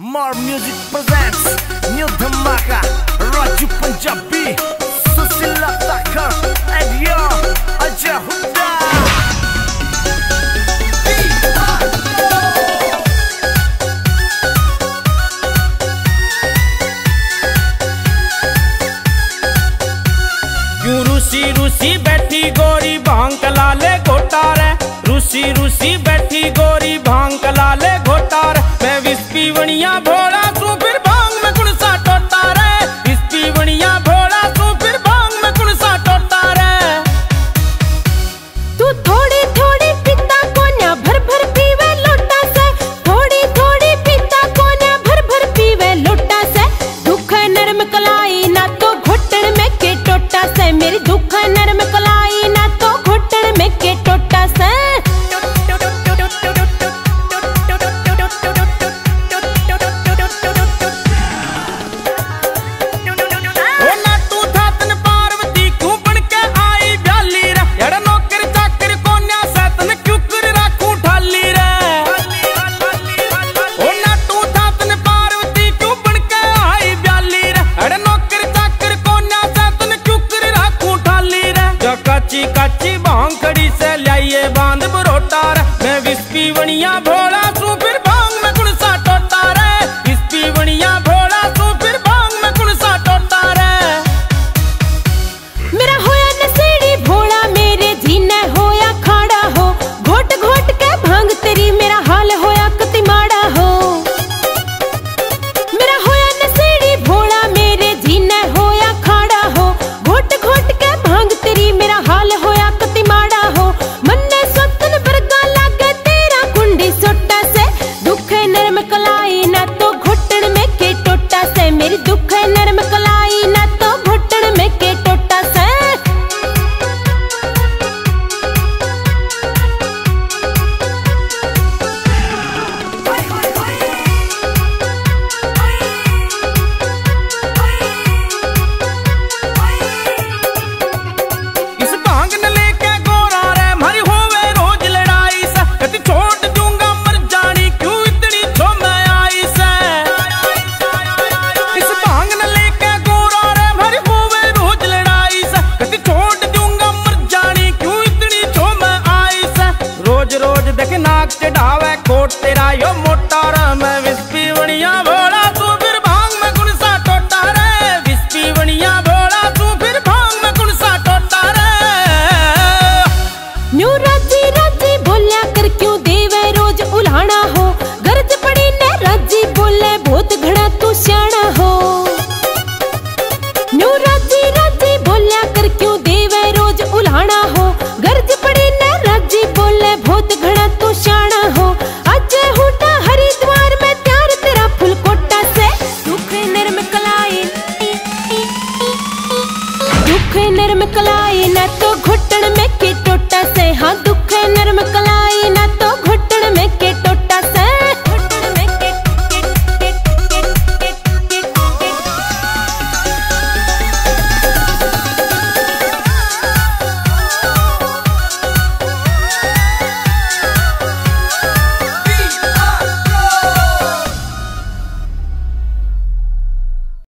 मोर music presents new धमाका राजू पंजाबी सुशीला ताकर रूसी रूसी बैठी गोरी, भाँग कला ले रूसी रूसी बैठी गोरी, भाँग कला ले घोटा रे minha bola बरोटा रे। मैं विस्पी वणिया भोला सू फिर भाँग में गुड़सा टोटा रे। विस्पी वणिया दुख नर्म कलाई न तो घुटन में के टोटा से। हाँ दुख नर्म कलाई